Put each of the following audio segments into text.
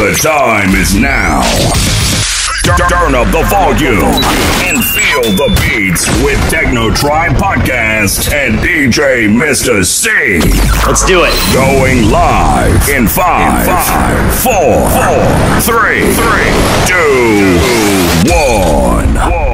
The time is now. Tur- Turn up the volume and feel the beats with Techno Tribe Podcast and DJ Mr. C. Let's do it. Going live in five, five, four, four, three, three, two, one.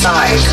Side.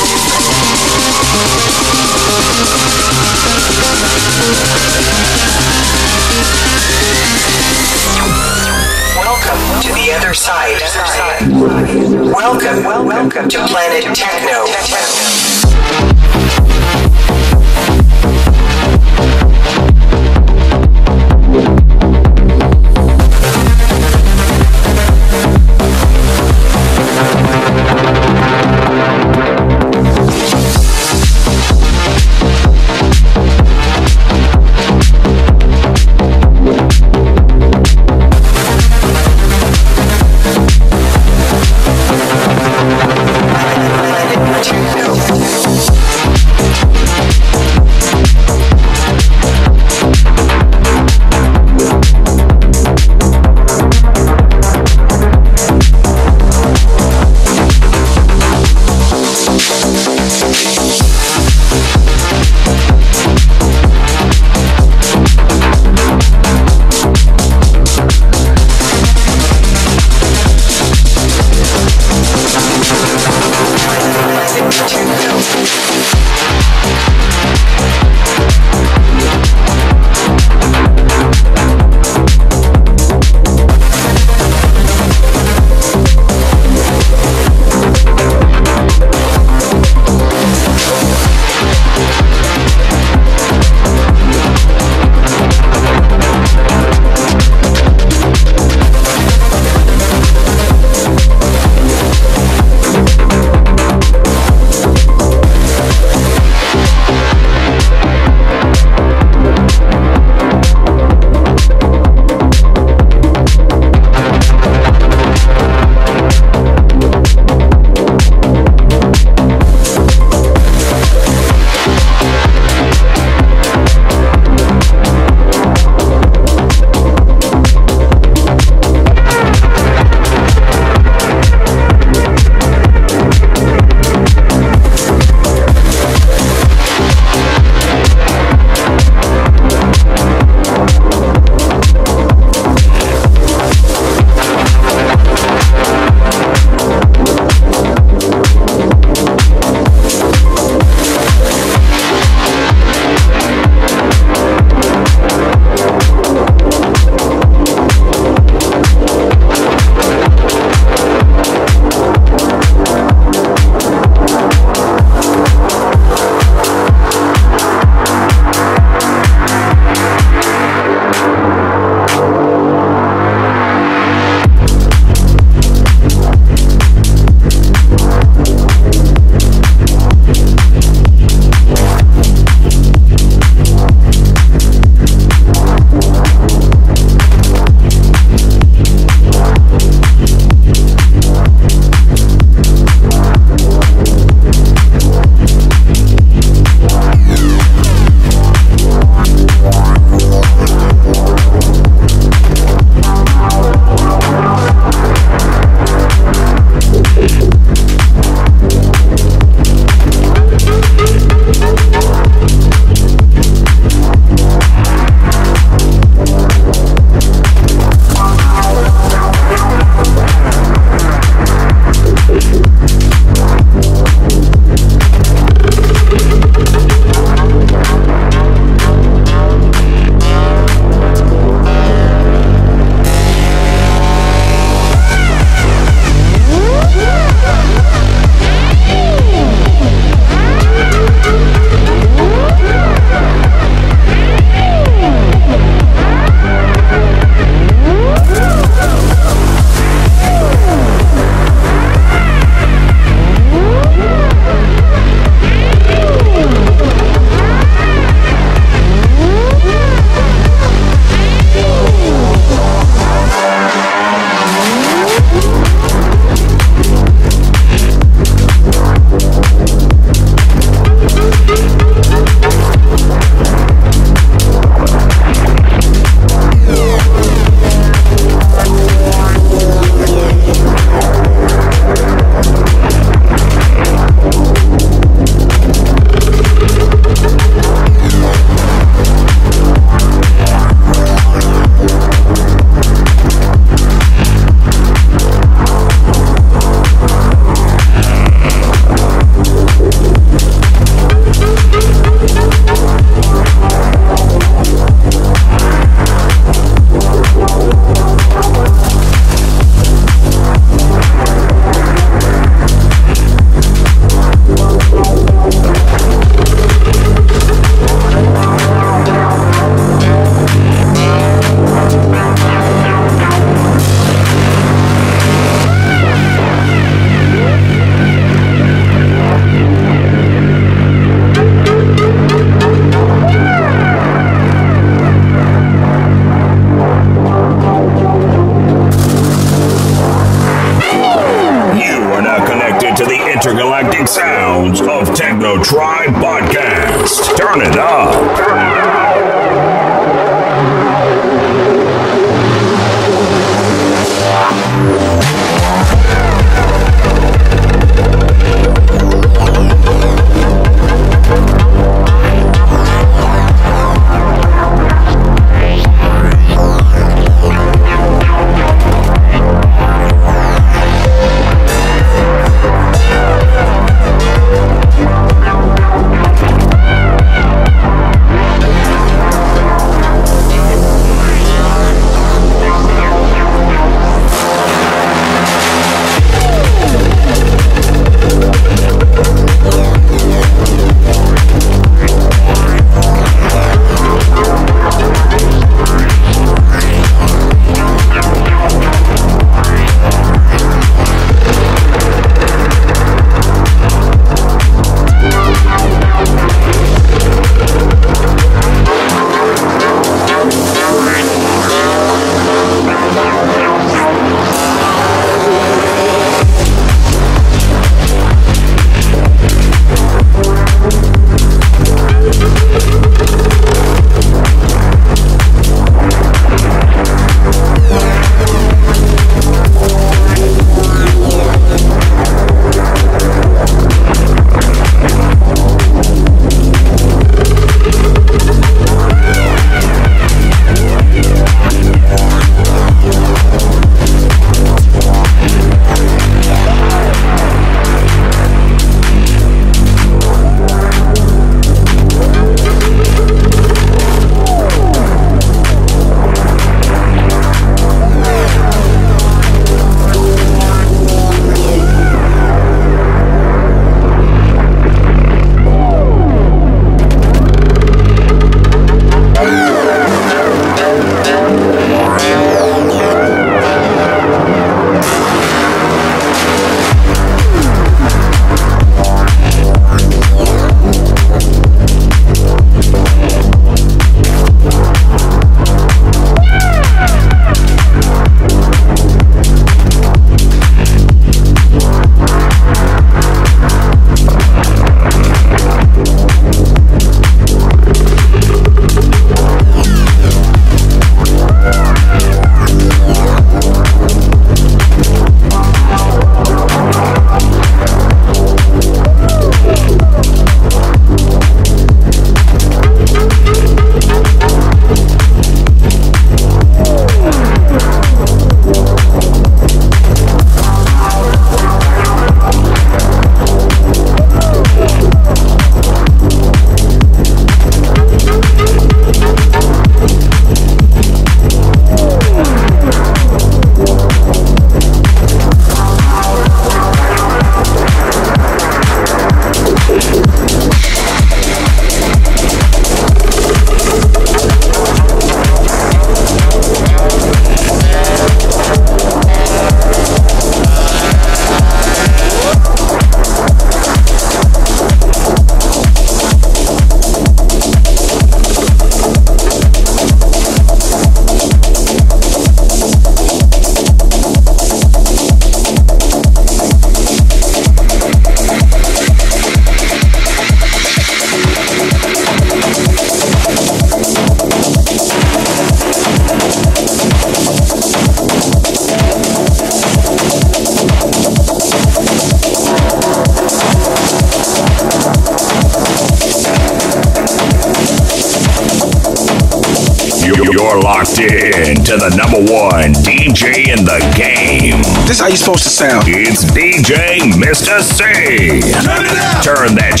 Sound. It's DJ Mr. C. Turn it up. Turn that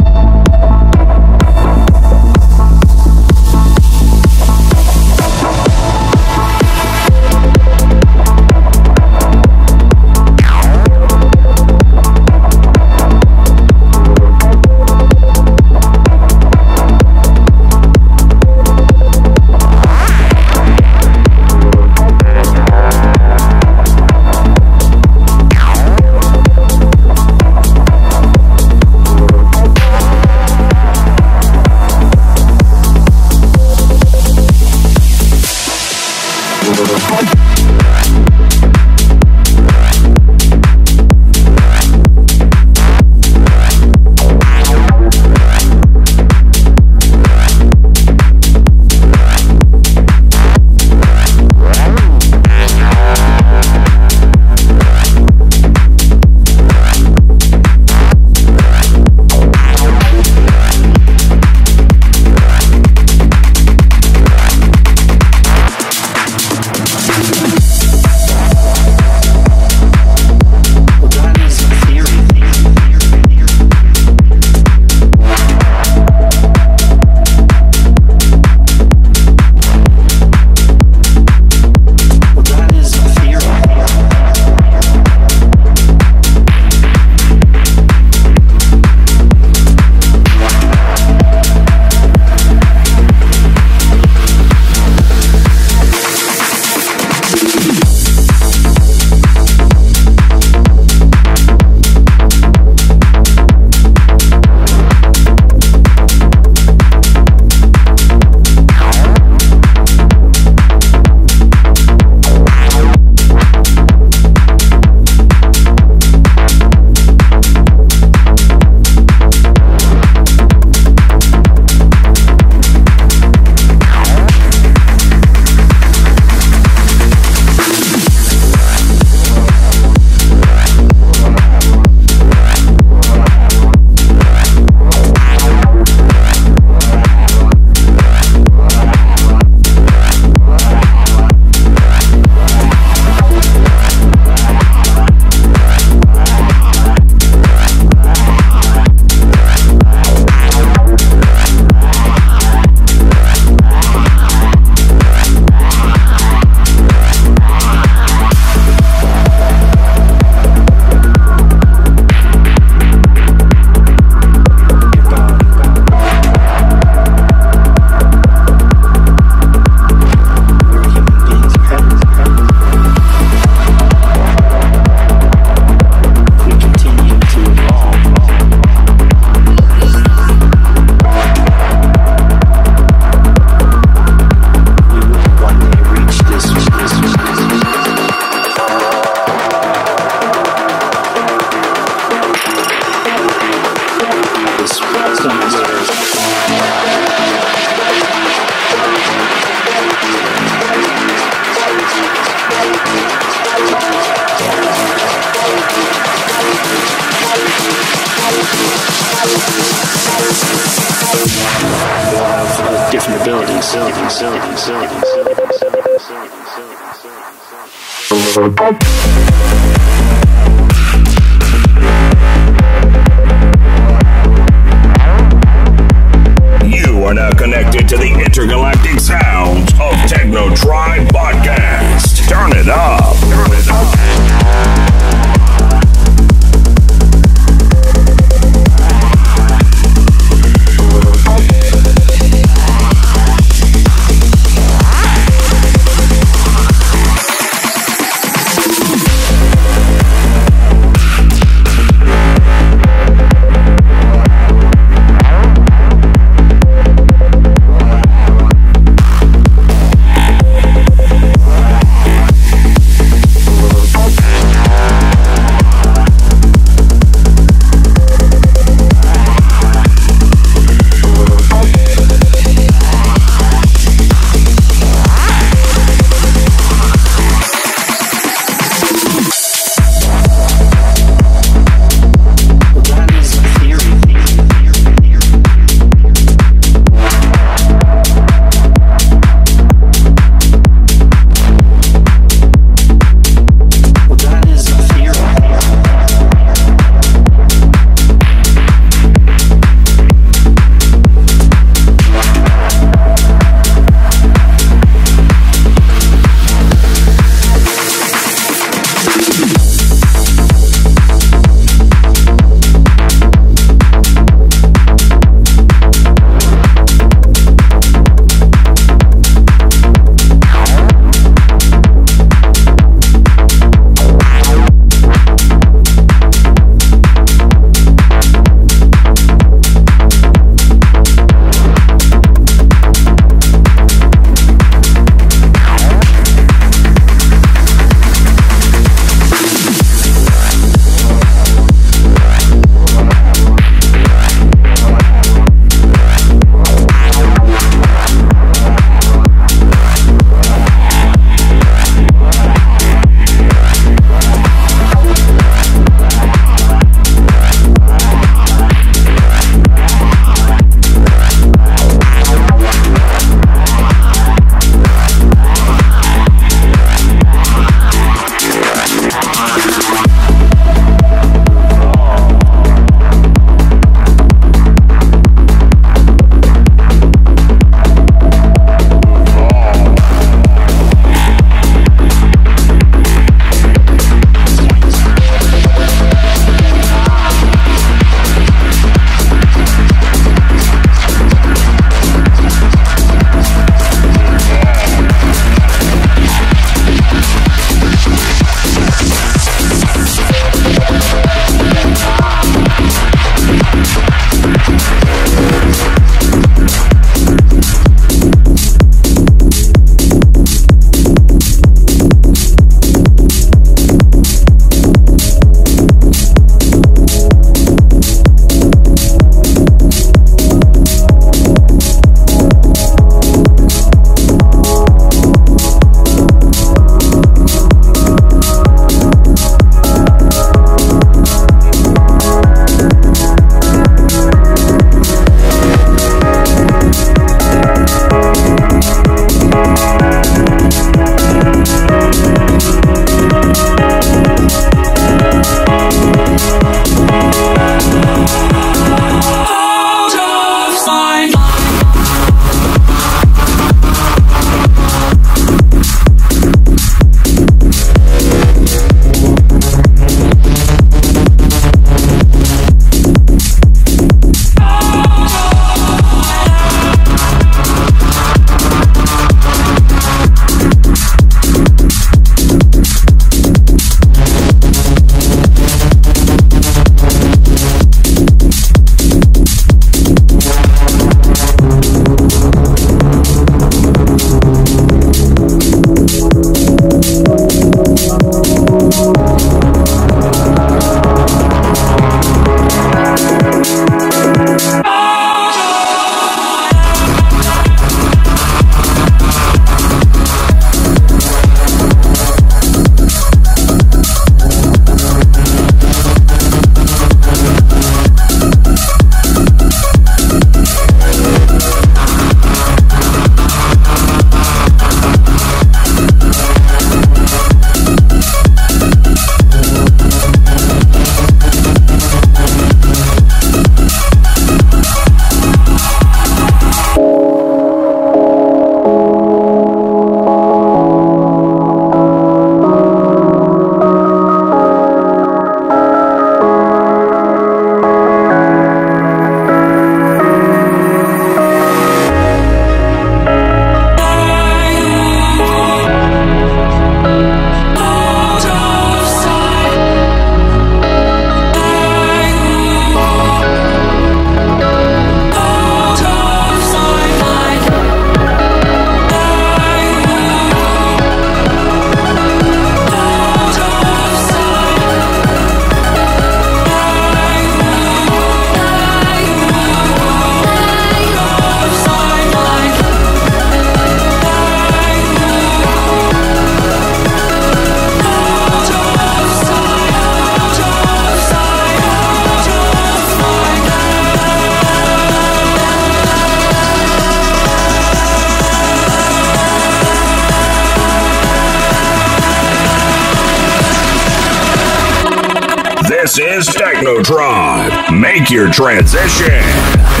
This is Technotribe. Make your transition.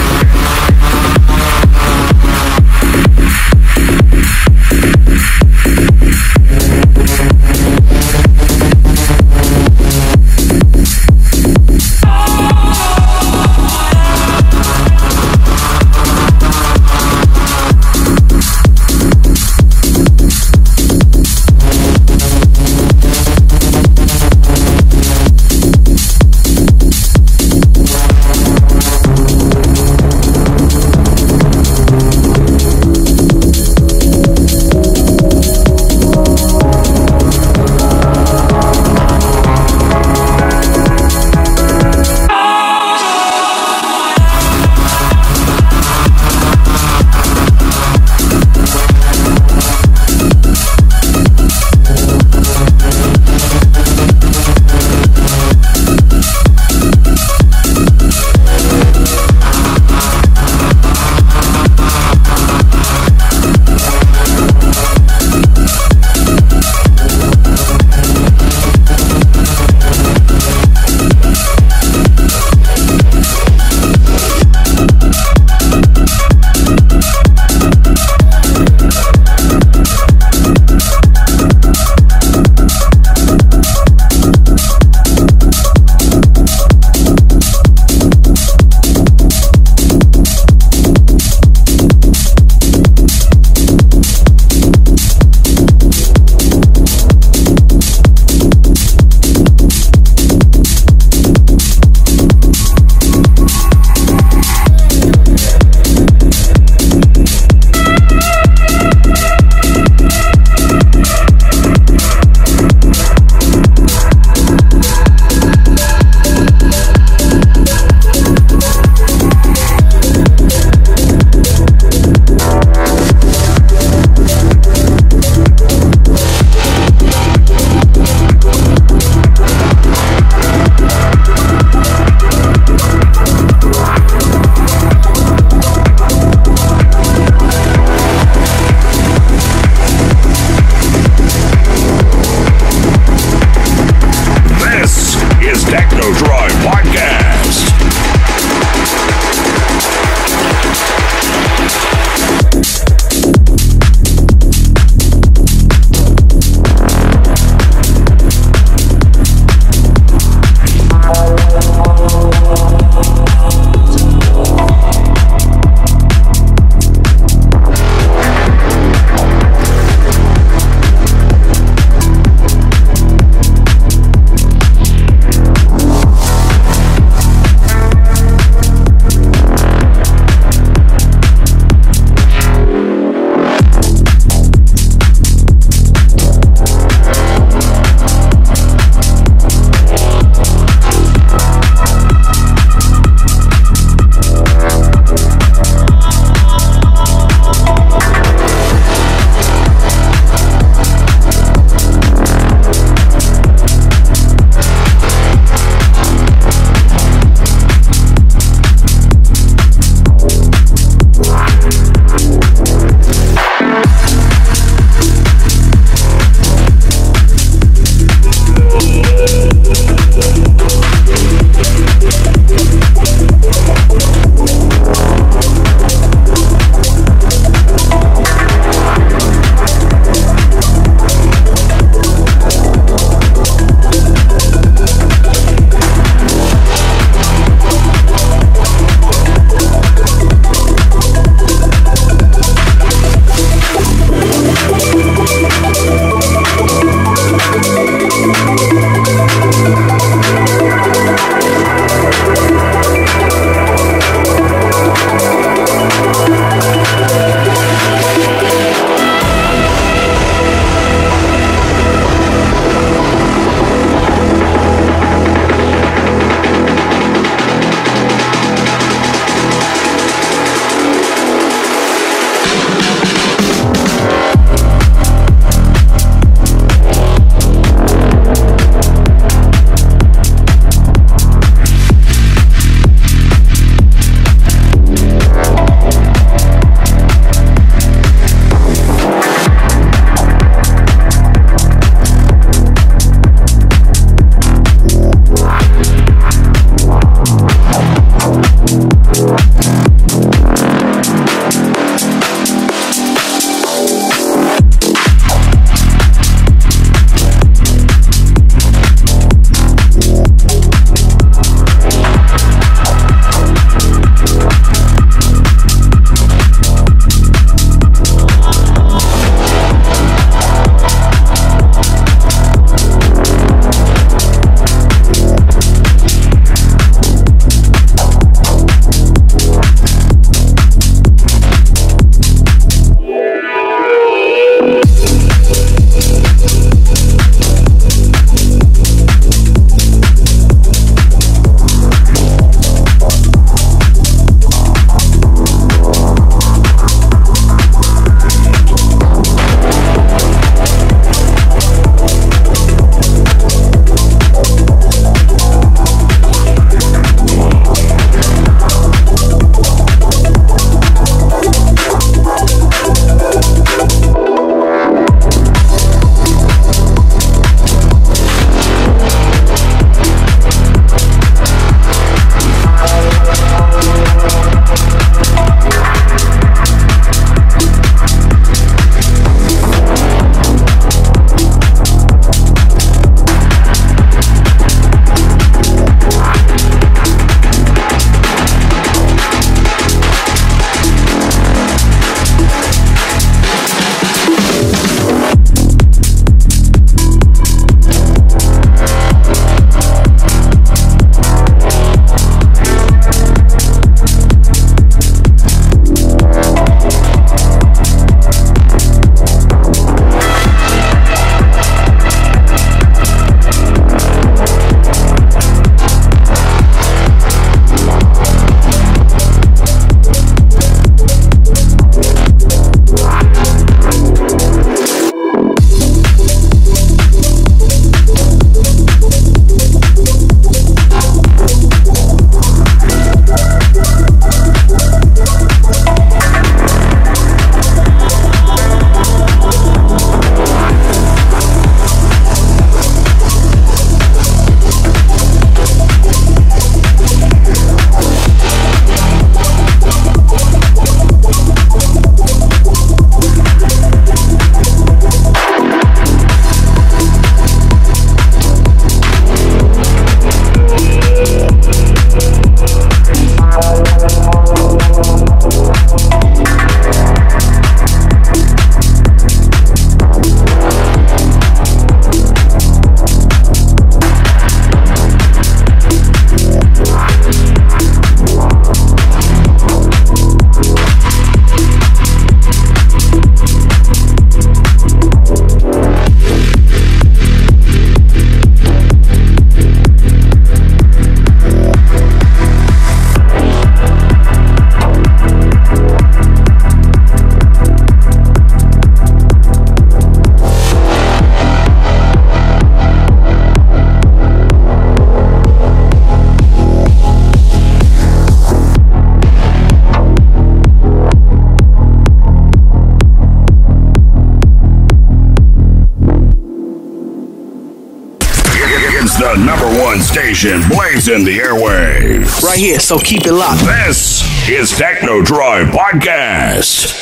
Blazing the airwaves. Right here, so keep it locked. This is Techno Tribe Podcast.